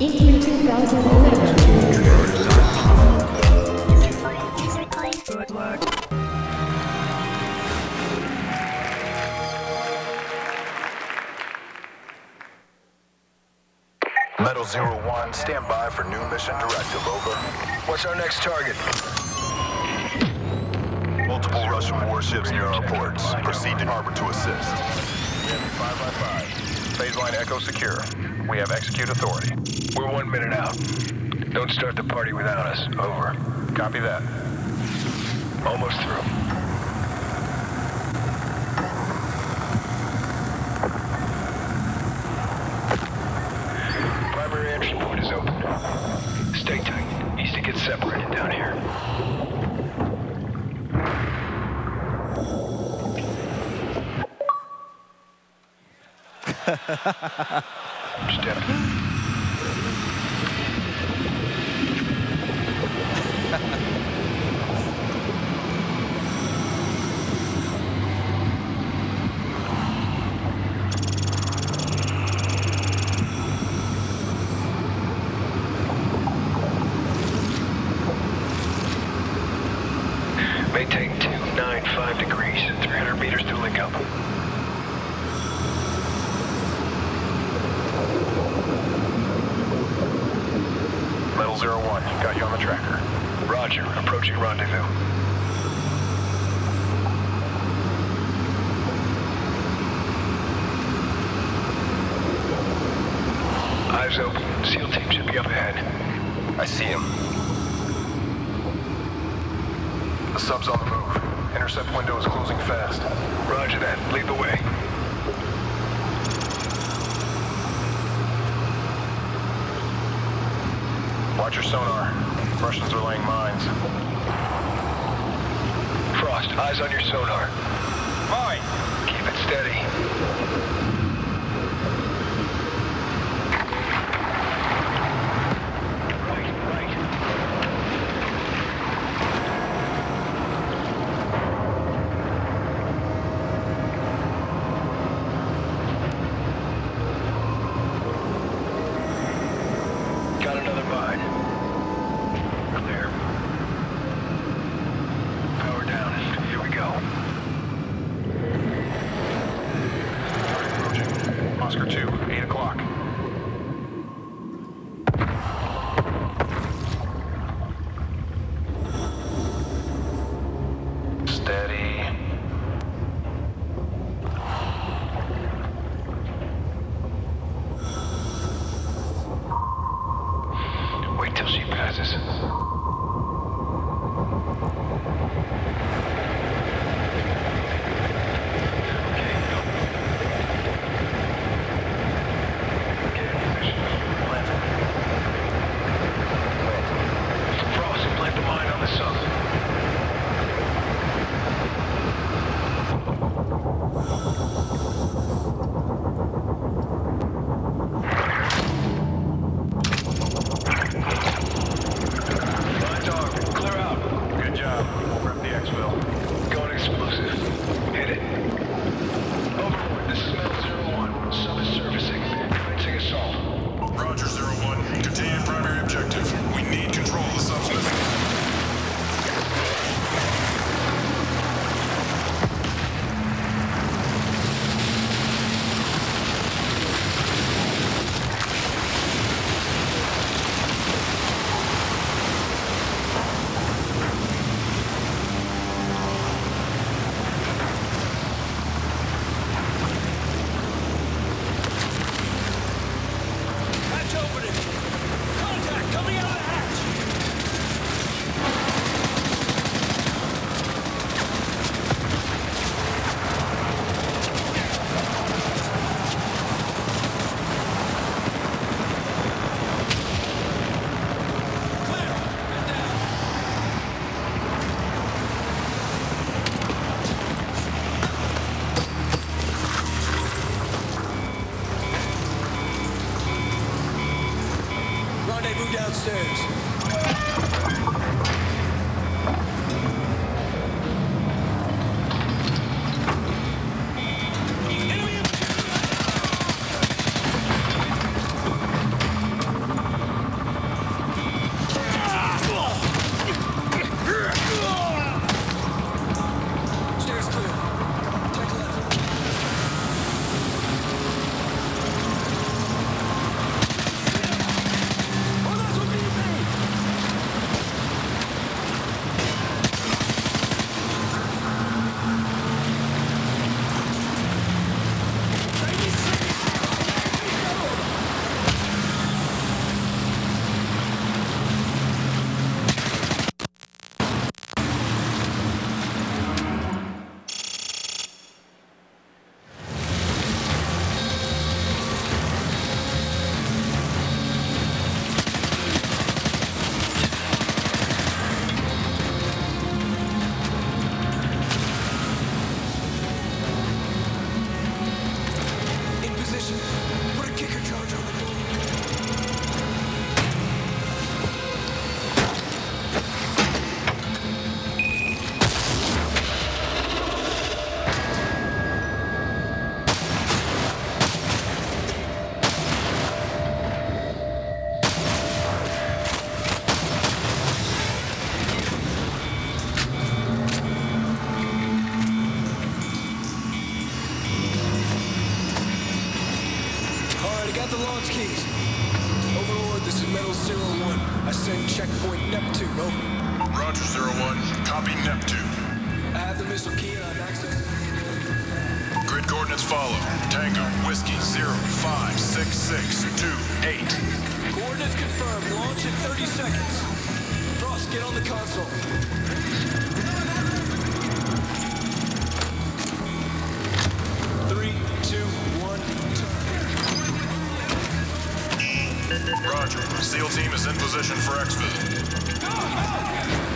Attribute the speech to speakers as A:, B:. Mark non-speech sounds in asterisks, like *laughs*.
A: Into 2011.
B: Metal Zero One, stand by for new mission directive. Over. What's our next target? Multiple Russian warships near our ports. Proceed to harbor to assist. 5 by 5 Phase line Echo secure. We have execute authority. We're one minute out. Don't start the party without us. Over. Copy that. Almost through. Primary entry point is Step. Maintain *laughs* Zero One, got you on the tracker. Roger, approaching rendezvous. Eyes open. SEAL team should be up ahead. I see him. The sub's on the move. Intercept window is closing fast. Roger that. Lead the way. Watch your sonar. Russians are laying mines. Frost, eyes on your sonar. Mine. Keep it steady.
C: Downstairs.
B: Launch keys. Overlord, this is Metal Zero One. I send checkpoint Neptune, over.
D: Roger, Zero One. Copy Neptune.
B: I have the missile key and I'm accessing.
D: Grid coordinates follow. Tango, Whiskey, zero, five, six, six, two, eight.
B: Coordinates confirmed. Launch in 30 seconds. Frost, get on the console.
D: SEAL team is in position for exfil.